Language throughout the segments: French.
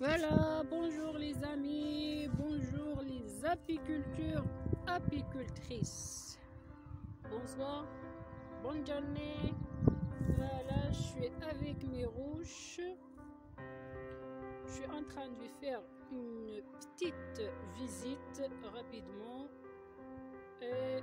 Voilà, bonjour les amis, bonjour les apiculteurs, apicultrices. Bonsoir, bonne journée. Voilà, je suis avec mes rouges. Je suis en train de faire une petite visite rapidement et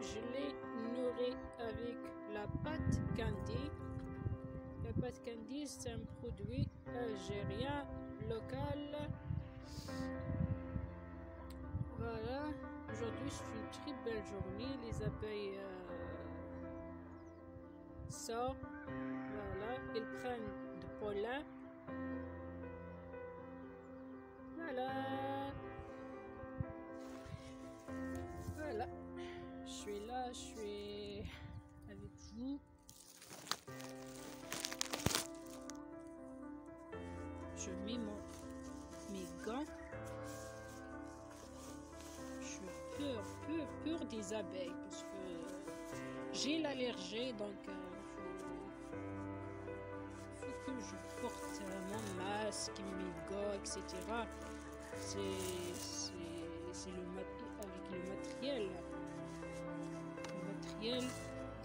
je les nourris avec la pâte candy. La pâte candy, c'est un produit algérien local. Voilà, aujourd'hui c'est une très belle journée. Les abeilles euh, sortent, voilà, ils prennent du pollen. Voilà. Voilà. Je suis là, je suis Je mets mon, mes gants. Je suis peur, peur, peur des abeilles parce que j'ai l'allergie donc il faut, faut, que je porte mon masque, mes gants, etc. C'est le avec le matériel, le matériel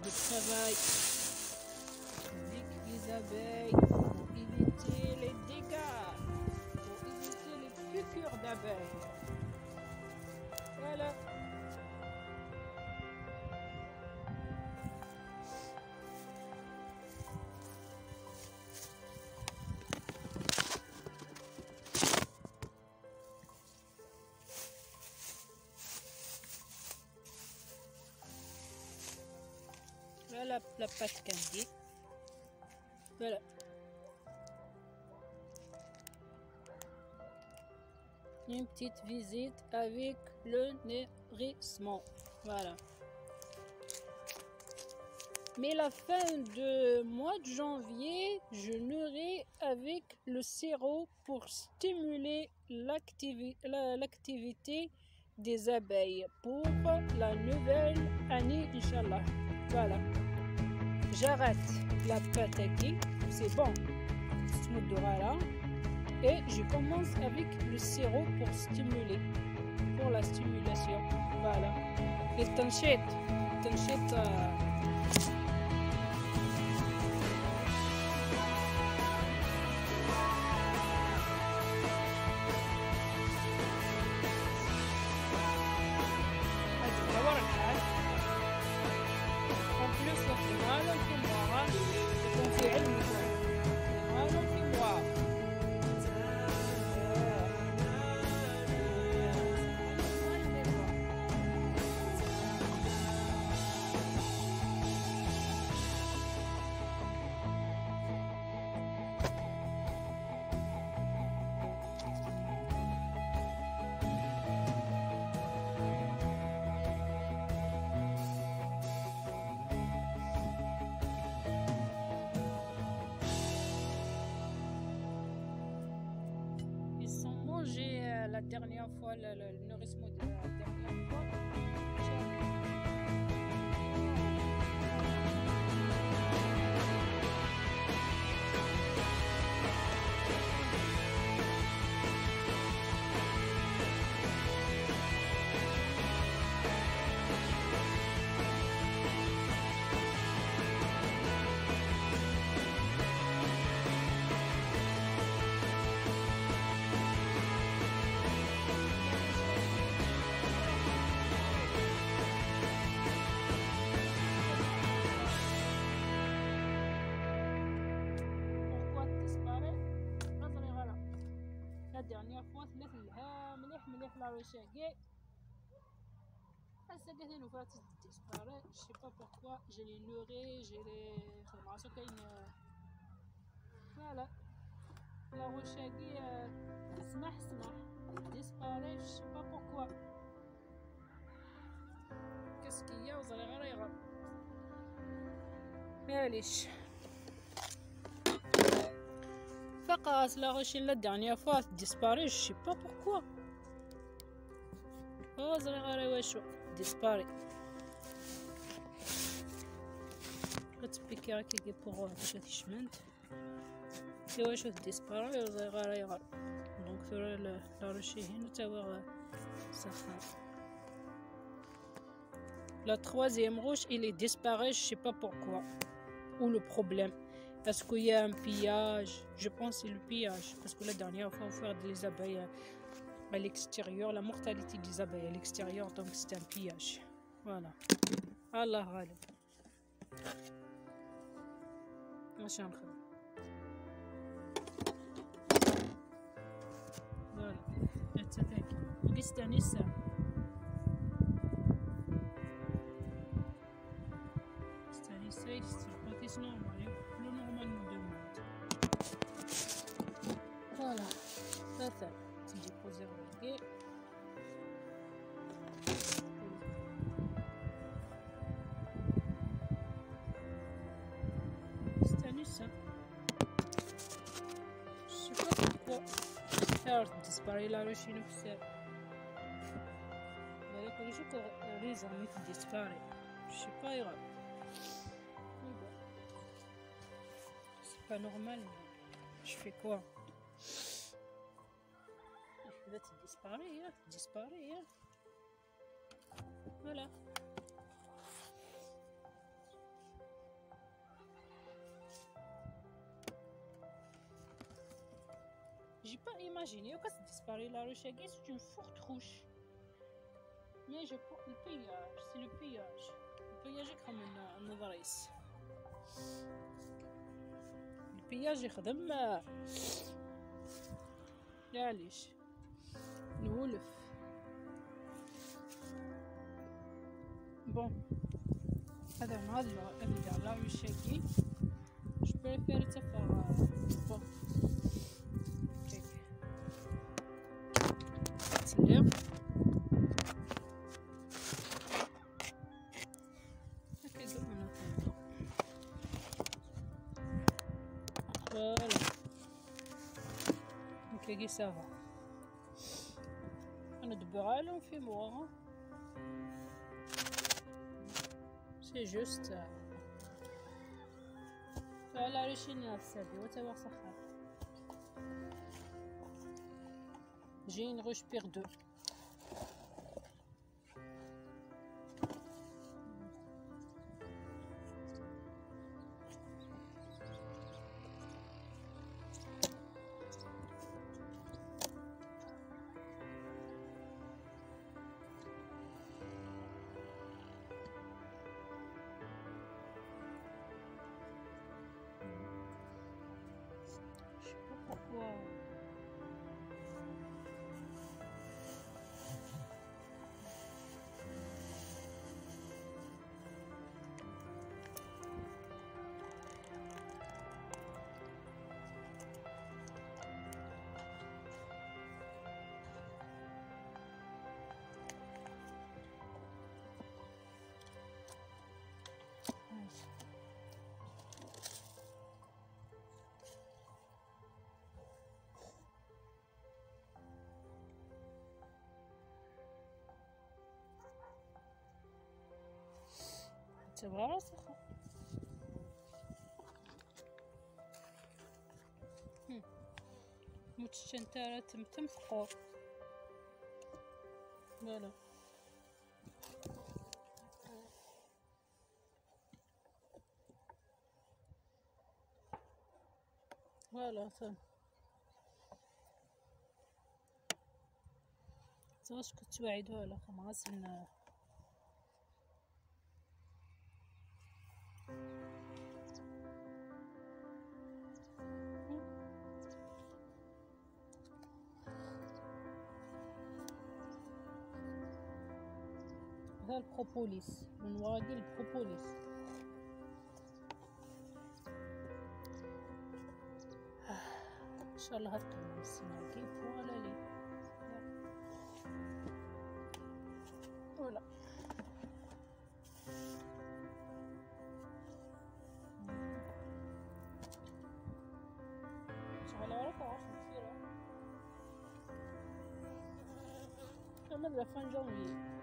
de travail avec les abeilles pour éviter les dégâts, les piqûres d'abeilles. Voilà. Voilà la pâte candy. Voilà. Une petite visite avec le nourrissement. Voilà. Mais la fin de mois de janvier, je nourris avec le sirop pour stimuler l'activité des abeilles pour la nouvelle année, Inch'Allah. Voilà. J'arrête la pâte c'est bon. Et je commence avec le sirop pour stimuler, pour la stimulation. Voilà. Et t'enchètes, t'enchètes. Euh... la dernière fois, le, le, le ديرنيير فوا ثلاث لها مليح مليح لا روشا كاع هسه قالت لي نوفرات ديسباري جي با بوركوا جي لي لوري جي لي خدم راسو كاين فوالا لا روشا كاع سمح سمح ديسباري جي با بوركوا كسكيه وزري غير يغرب معليش فقط la rochelle la dernière fois disparu je sais pas pourquoi oh زري غير واشو disparu غتبيكي راكي بوغ باش تشمنت ايوا شوف ديسباري زري غير لاروشي هنا توا سخان La troisième roche, il est disparu, je sais pas pourquoi. Où le problème Est-ce qu'il y a un pillage Je pense que c'est le pillage. Parce que la dernière fois, on faire des abeilles euh, à l'extérieur, la mortalité des abeilles à l'extérieur, donc c'est un pillage. Voilà. Allah alam. Machin Voilà. Cette année, ça. faire disparaître la Russie officielle. Vous allez connaître que les amis qui disparaissent. C'est pas grave. C'est pas normal. Je fais quoi? Là, tu disparais, hein, Voilà. J'ai pas imaginé que ça disparaît la roche Agui, c'est une forte roche. Mais je pense le pillage, c'est le pillage. Le pillage est comme une نظريس. البياج يخدم معليش نولف بون هذا مع هذا هذا لا روشاكي je préfère te faire ça va. On a de bras on fait moi. Hein. c'est juste la roche inasse devront j'ai une roche pierre تبغى راسخة متشنتارة تمتم فقور فوالا فوالا تم تبغاش كنت توعدوها لا خا هذا البروبوليس من ورا ديال البروبوليس ان شاء الله هتكمل السنة كيف ولا لي ولا pendant la fin janvier.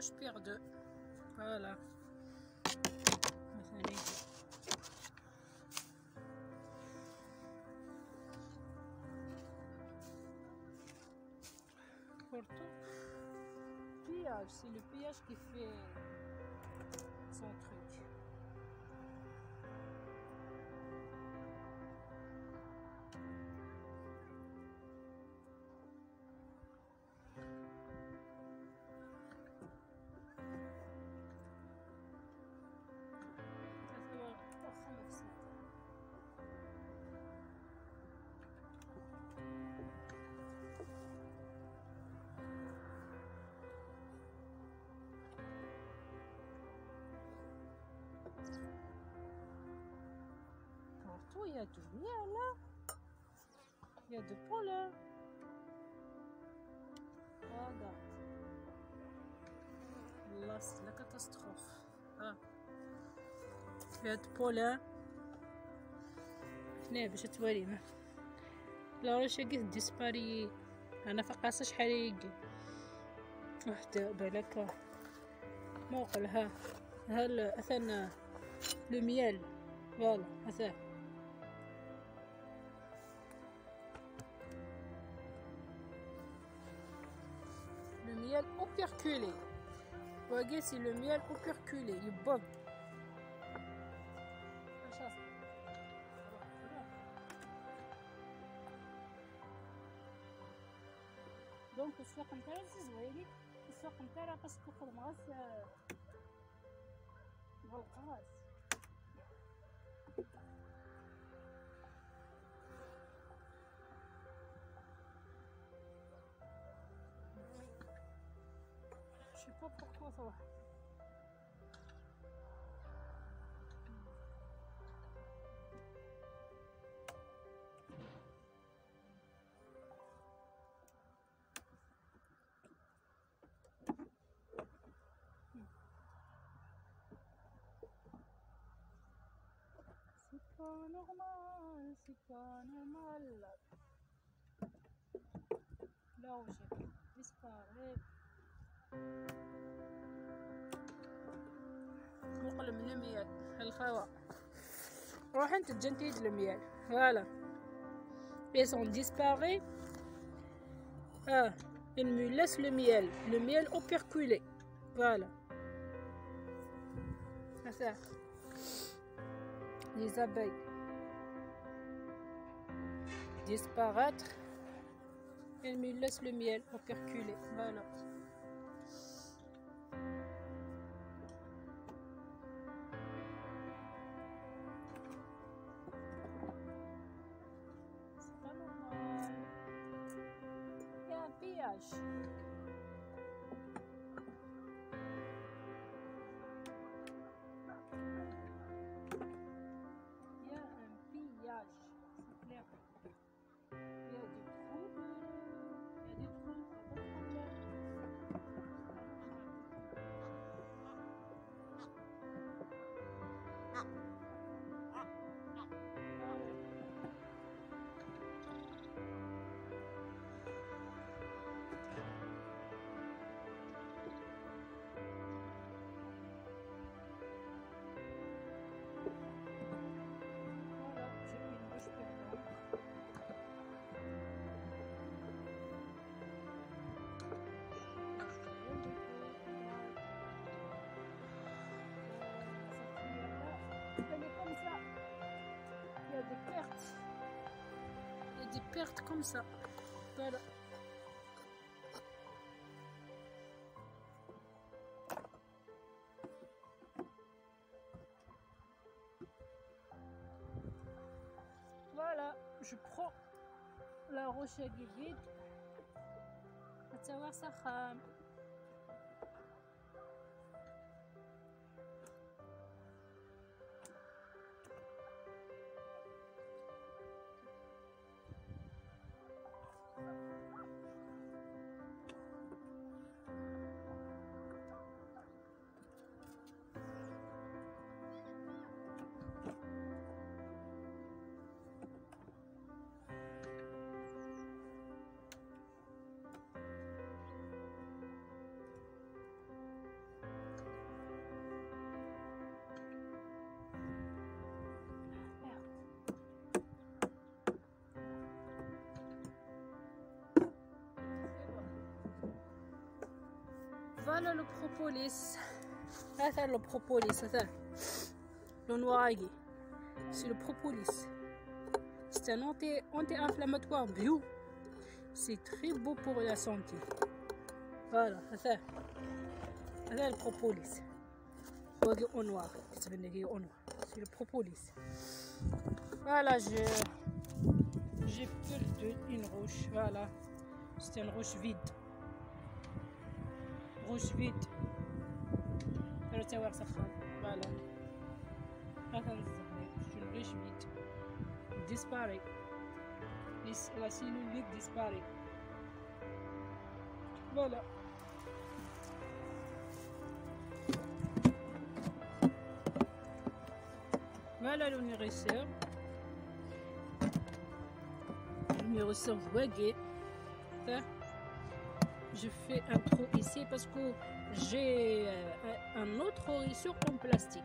gauche, pierre deux. Voilà. Porto. Pillage, c'est le pillage qui fait son truc. Partout, il y a du miel. Il y a du pollen. Regarde. Là, c'est la catastrophe. Ah. فيها بولا هنا باش تورينا لا راه شاكي ديسباري أنا فقاصه شحال يجي واحد بالك موقع ها ها ال- اثن لو ميال فوالا هذا operculé. Voyez, c'est le miel operculé. Il bob. شاف دونك السوق نتاعي زويني السوق نتاعي باسكو خدم غاس بالقراص Ça. C'est pas normal, c'est pas normal. Là où j'ai disparu. الخوا روح انت تجنتيج المياه فوالا ils sont disparus ah il me laisse le miel le miel operculé voilà c'est ça les abeilles disparaître il me laisse le miel operculé voilà Des pertes comme ça. Voilà. Voilà, je prends la roche à guiguide. savoir ça Voilà le propolis. c'est le propolis, Le noyer. C'est le propolis. C'est un anti-inflammatoire bio. C'est très beau pour la santé. Voilà, ça. C'est le propolis. noir. C'est le propolis. Voilà, je j'ai perdu une roche. Voilà. C'est une roche vide. بوش فيد دارو تا ورق سخان فوالا. ها كنزح جو لو ريشميت ديسباري ديس لا سينو ليك ديسباري فوالا. فوالا لو نيغيسير نيغيسير فواكي صح je fais un trou ici parce que j'ai euh, un autre nourriture en plastique.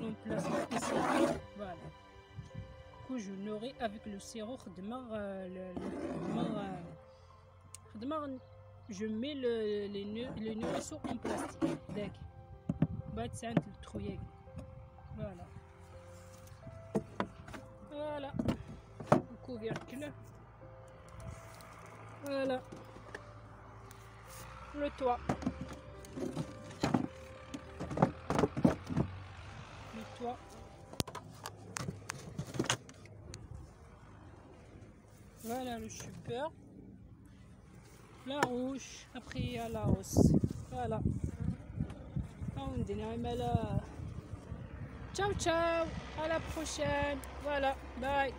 En plastique ici. Voilà. Que je nourris avec le sirop de euh, mar, je mets le, le, nourriture en plastique. D'accord. Voilà. Voilà. Le couvercle. Voilà. Le toit. Le toit. Voilà le super. La rouge. Après il y a la hausse. Voilà. Ciao ciao. À la prochaine. Voilà. Bye.